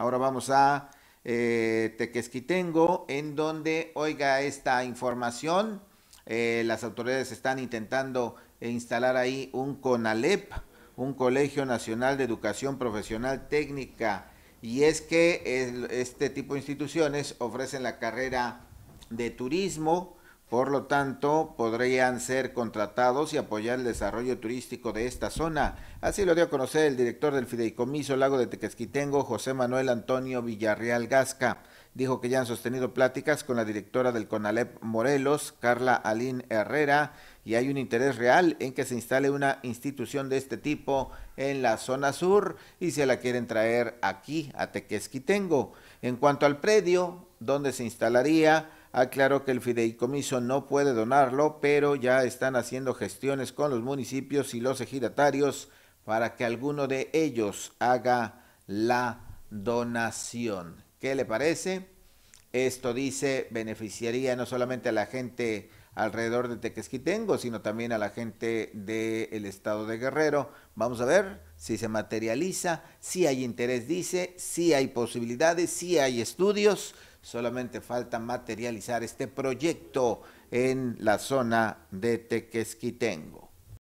Ahora vamos a eh, Tequesquitengo, en donde, oiga, esta información, eh, las autoridades están intentando instalar ahí un CONALEP, un Colegio Nacional de Educación Profesional Técnica, y es que este tipo de instituciones ofrecen la carrera de turismo, por lo tanto, podrían ser contratados y apoyar el desarrollo turístico de esta zona. Así lo dio a conocer el director del Fideicomiso Lago de Tequesquitengo, José Manuel Antonio Villarreal Gasca. Dijo que ya han sostenido pláticas con la directora del CONALEP Morelos, Carla Alín Herrera, y hay un interés real en que se instale una institución de este tipo en la zona sur y se la quieren traer aquí a Tequesquitengo. En cuanto al predio donde se instalaría, aclaró que el fideicomiso no puede donarlo, pero ya están haciendo gestiones con los municipios y los ejidatarios para que alguno de ellos haga la donación. ¿Qué le parece? Esto dice beneficiaría no solamente a la gente alrededor de Tequesquitengo, sino también a la gente del estado de Guerrero. Vamos a ver si se materializa, si hay interés, dice, si hay posibilidades, si hay estudios Solamente falta materializar este proyecto en la zona de Tequesquitengo.